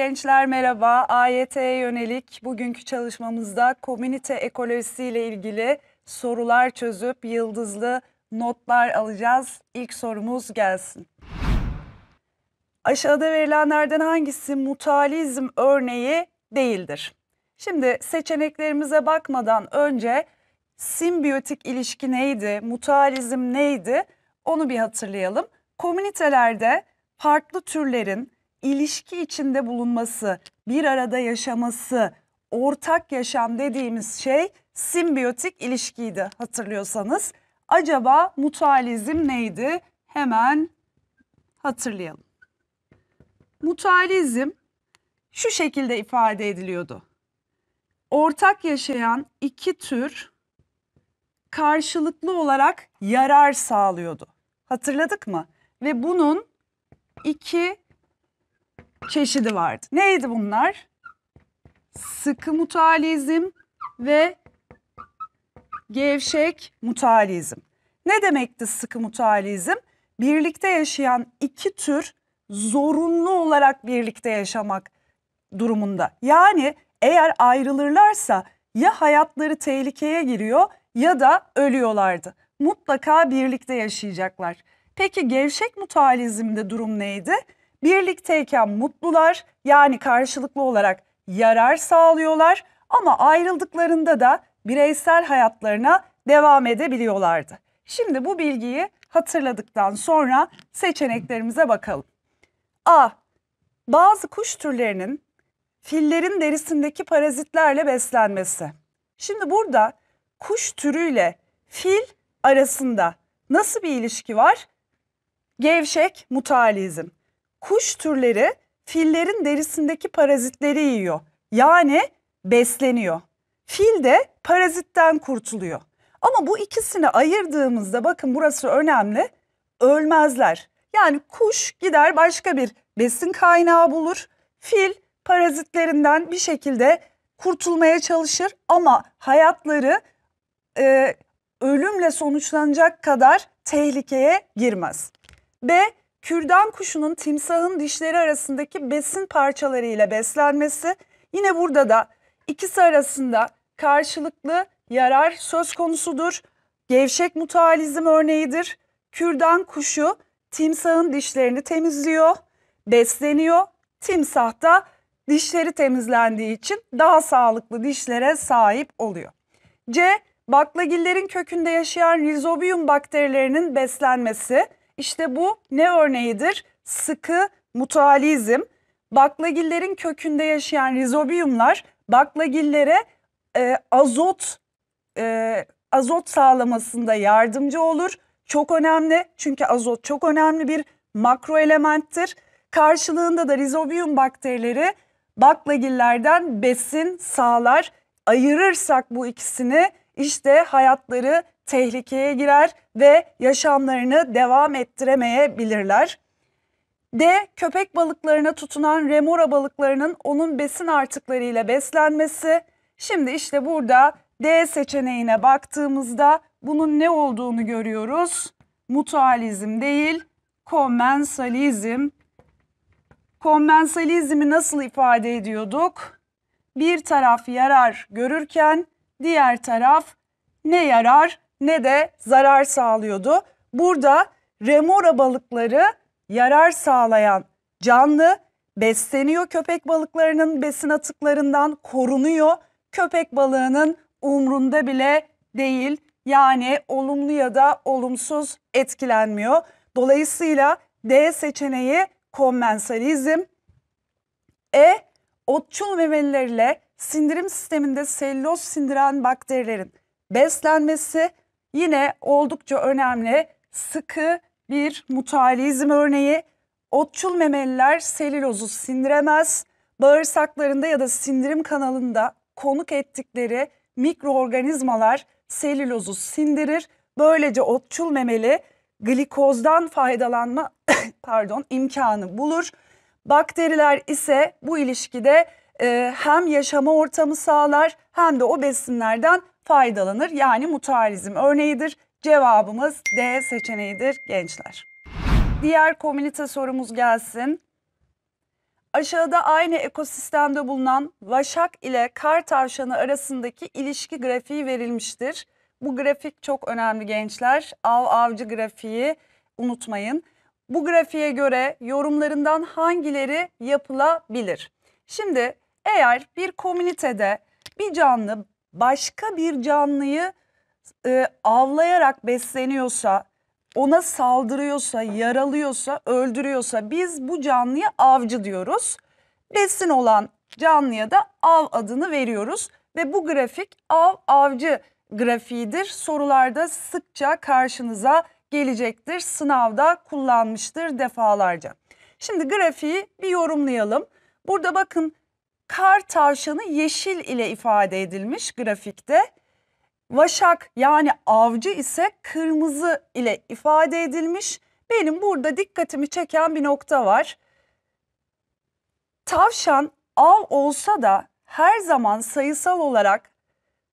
gençler merhaba. AYT'ye yönelik bugünkü çalışmamızda komünite ekolojisi ile ilgili sorular çözüp yıldızlı notlar alacağız. İlk sorumuz gelsin. Aşağıda verilenlerden hangisi mutualizm örneği değildir? Şimdi seçeneklerimize bakmadan önce simbiyotik ilişki neydi, mutualizm neydi onu bir hatırlayalım. Komünitelerde farklı türlerin ilişki içinde bulunması, bir arada yaşaması, ortak yaşam dediğimiz şey simbiyotik ilişkiydi hatırlıyorsanız. Acaba mutualizm neydi? Hemen hatırlayalım. Mutualizm şu şekilde ifade ediliyordu. Ortak yaşayan iki tür karşılıklı olarak yarar sağlıyordu. Hatırladık mı? Ve bunun iki çeşidi vardı. Neydi bunlar? Sıkı mutualizm ve gevşek mutualizm. Ne demekti sıkı mutualizm? Birlikte yaşayan iki tür zorunlu olarak birlikte yaşamak durumunda. Yani eğer ayrılırlarsa ya hayatları tehlikeye giriyor ya da ölüyorlardı. Mutlaka birlikte yaşayacaklar. Peki gevşek mutualizmde durum neydi? Birlikteyken mutlular yani karşılıklı olarak yarar sağlıyorlar ama ayrıldıklarında da bireysel hayatlarına devam edebiliyorlardı. Şimdi bu bilgiyi hatırladıktan sonra seçeneklerimize bakalım. A. Bazı kuş türlerinin fillerin derisindeki parazitlerle beslenmesi. Şimdi burada kuş türüyle fil arasında nasıl bir ilişki var? Gevşek mutualizm. Kuş türleri fillerin derisindeki parazitleri yiyor. Yani besleniyor. Fil de parazitten kurtuluyor. Ama bu ikisini ayırdığımızda bakın burası önemli. Ölmezler. Yani kuş gider başka bir besin kaynağı bulur. Fil parazitlerinden bir şekilde kurtulmaya çalışır ama hayatları e, ölümle sonuçlanacak kadar tehlikeye girmez. B. Kürdan kuşunun timsahın dişleri arasındaki besin parçalarıyla beslenmesi. Yine burada da ikisi arasında karşılıklı yarar söz konusudur. Gevşek mutualizm örneğidir. Kürdan kuşu timsahın dişlerini temizliyor, besleniyor. Timsah da dişleri temizlendiği için daha sağlıklı dişlere sahip oluyor. C. Baklagillerin kökünde yaşayan rizobiyum bakterilerinin beslenmesi. İşte bu ne örneğidir? Sıkı mutualizm. Baklagillerin kökünde yaşayan rizobiyumlar baklagillere e, azot e, azot sağlamasında yardımcı olur. Çok önemli çünkü azot çok önemli bir makro elementtir. Karşılığında da rizobiyum bakterileri baklagillerden besin sağlar. Ayırırsak bu ikisini işte hayatları tehlikeye girer ve yaşamlarını devam ettiremeyebilirler. D. Köpek balıklarına tutunan remora balıklarının onun besin artıklarıyla beslenmesi. Şimdi işte burada D seçeneğine baktığımızda bunun ne olduğunu görüyoruz. Mutualizm değil, komensalizm. Komensalizmi nasıl ifade ediyorduk? Bir taraf yarar görürken diğer taraf ne yarar ne de zarar sağlıyordu. Burada remora balıkları yarar sağlayan canlı besleniyor köpek balıklarının besin atıklarından korunuyor. Köpek balığının umrunda bile değil. Yani olumlu ya da olumsuz etkilenmiyor. Dolayısıyla D seçeneği kommensalizm. E otçul memelilerle sindirim sisteminde selüloz sindiren bakterilerin beslenmesi yine oldukça önemli. Sıkı bir mutualizm örneği. Otçul memeliler selülozu sindiremez. Bağırsaklarında ya da sindirim kanalında konuk ettikleri mikroorganizmalar selülozu sindirir. Böylece otçul memeli glikozdan faydalanma pardon imkanı bulur. Bakteriler ise bu ilişkide e, hem yaşama ortamı sağlar hem de o besinlerden faydalanır. Yani mutualizm örneğidir. Cevabımız D seçeneğidir gençler. Diğer komünite sorumuz gelsin. Aşağıda aynı ekosistemde bulunan vaşak ile kar tavşanı arasındaki ilişki grafiği verilmiştir. Bu grafik çok önemli gençler. Av avcı grafiği unutmayın. Bu grafiğe göre yorumlarından hangileri yapılabilir? Şimdi eğer bir komünitede bir canlı başka bir canlıyı e, avlayarak besleniyorsa, ona saldırıyorsa, yaralıyorsa, öldürüyorsa biz bu canlıya avcı diyoruz. Besin olan canlıya da av adını veriyoruz ve bu grafik av avcı grafiğidir. Sorularda sıkça karşınıza gelecektir. Sınavda kullanmıştır defalarca. Şimdi grafiği bir yorumlayalım. Burada bakın kar tavşanı yeşil ile ifade edilmiş grafikte. Vaşak yani avcı ise kırmızı ile ifade edilmiş. Benim burada dikkatimi çeken bir nokta var. Tavşan av olsa da her zaman sayısal olarak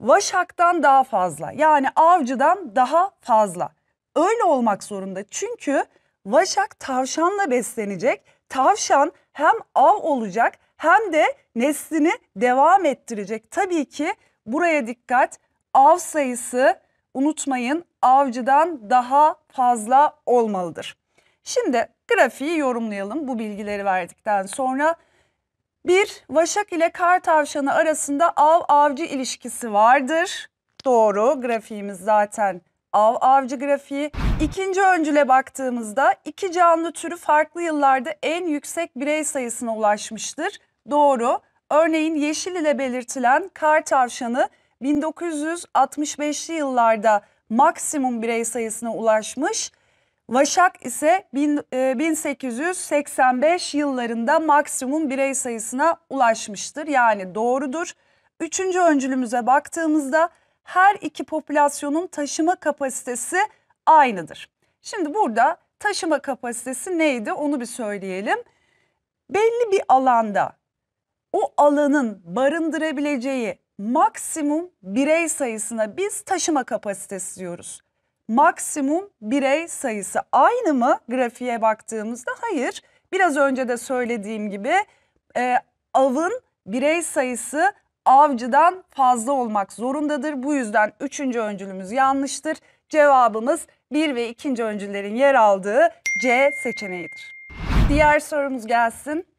vaşaktan daha fazla yani avcıdan daha fazla. Öyle olmak zorunda çünkü vaşak tavşanla beslenecek. Tavşan hem av olacak hem de neslini devam ettirecek. Tabii ki buraya dikkat av sayısı unutmayın avcıdan daha fazla olmalıdır. Şimdi grafiği yorumlayalım bu bilgileri verdikten sonra. Bir, Vaşak ile kar tavşanı arasında av-avcı ilişkisi vardır. Doğru, grafiğimiz zaten av-avcı grafiği. İkinci öncüle baktığımızda iki canlı türü farklı yıllarda en yüksek birey sayısına ulaşmıştır. Doğru, örneğin yeşil ile belirtilen kar tavşanı 1965'li yıllarda maksimum birey sayısına ulaşmış. Vaşak ise 1885 e, yıllarında maksimum birey sayısına ulaşmıştır. Yani doğrudur. Üçüncü öncülümüze baktığımızda her iki popülasyonun taşıma kapasitesi aynıdır. Şimdi burada taşıma kapasitesi neydi onu bir söyleyelim. Belli bir alanda o alanın barındırabileceği maksimum birey sayısına biz taşıma kapasitesi diyoruz. Maksimum birey sayısı aynı mı grafiğe baktığımızda? Hayır. Biraz önce de söylediğim gibi e, avın birey sayısı avcıdan fazla olmak zorundadır. Bu yüzden üçüncü öncülümüz yanlıştır. Cevabımız bir ve ikinci öncüllerin yer aldığı C seçeneğidir. Diğer sorumuz gelsin.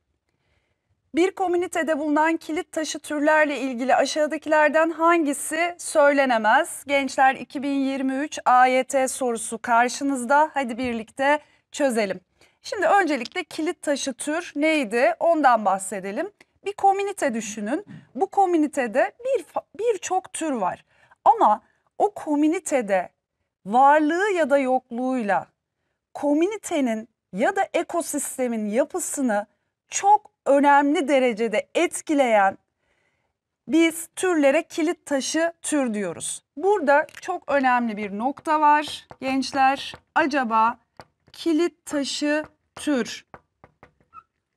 Bir komünitede bulunan kilit taşı türlerle ilgili aşağıdakilerden hangisi söylenemez? Gençler 2023 AYT sorusu karşınızda. Hadi birlikte çözelim. Şimdi öncelikle kilit taşı tür neydi? Ondan bahsedelim. Bir komünite düşünün. Bu komünitede bir birçok tür var. Ama o komünitede varlığı ya da yokluğuyla komünitenin ya da ekosistemin yapısını çok önemli derecede etkileyen biz türlere kilit taşı tür diyoruz. Burada çok önemli bir nokta var gençler. Acaba kilit taşı tür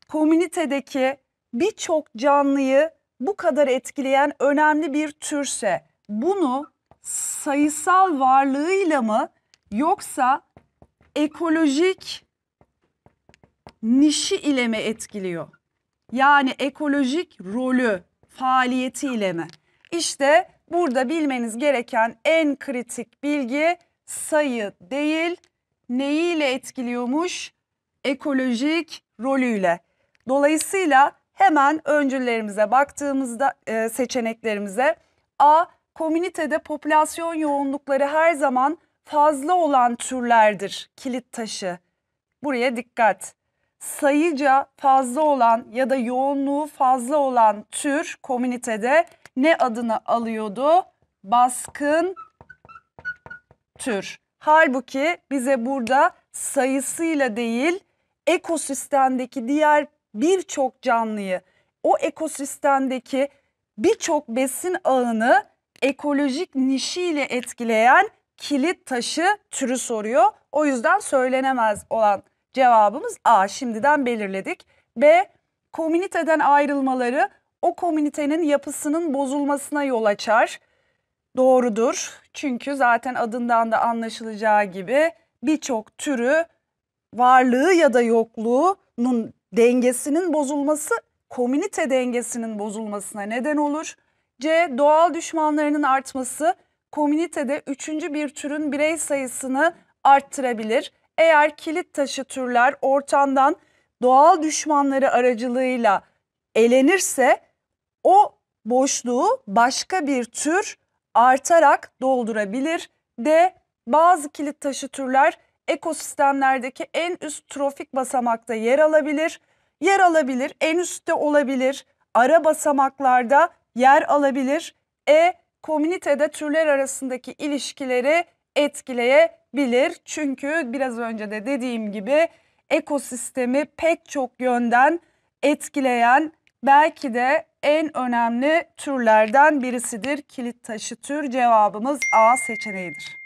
komünitedeki birçok canlıyı bu kadar etkileyen önemli bir türse bunu sayısal varlığıyla mı yoksa ekolojik nişi ile mi etkiliyor? Yani ekolojik rolü, faaliyetiyle mi? İşte burada bilmeniz gereken en kritik bilgi sayı değil, neyiyle etkiliyormuş? Ekolojik rolüyle. Dolayısıyla hemen öncüllerimize baktığımızda e, seçeneklerimize A. Komünitede popülasyon yoğunlukları her zaman fazla olan türlerdir kilit taşı. Buraya dikkat sayıca fazla olan ya da yoğunluğu fazla olan tür komünitede ne adını alıyordu? Baskın tür. Halbuki bize burada sayısıyla değil ekosistemdeki diğer birçok canlıyı, o ekosistemdeki birçok besin ağını ekolojik nişiyle etkileyen kilit taşı türü soruyor. O yüzden söylenemez olan Cevabımız A şimdiden belirledik. B komüniteden ayrılmaları o komünitenin yapısının bozulmasına yol açar. Doğrudur. Çünkü zaten adından da anlaşılacağı gibi birçok türü varlığı ya da yokluğunun dengesinin bozulması komünite dengesinin bozulmasına neden olur. C. Doğal düşmanlarının artması komünitede üçüncü bir türün birey sayısını arttırabilir. Eğer kilit taşı türler ortamdan doğal düşmanları aracılığıyla elenirse o boşluğu başka bir tür artarak doldurabilir. D. Bazı kilit taşı türler ekosistemlerdeki en üst trofik basamakta yer alabilir. Yer alabilir, en üstte olabilir, ara basamaklarda yer alabilir. E. Komünitede türler arasındaki ilişkileri etkileyebilir. Çünkü biraz önce de dediğim gibi ekosistemi pek çok yönden etkileyen belki de en önemli türlerden birisidir. Kilit taşı tür cevabımız A seçeneğidir.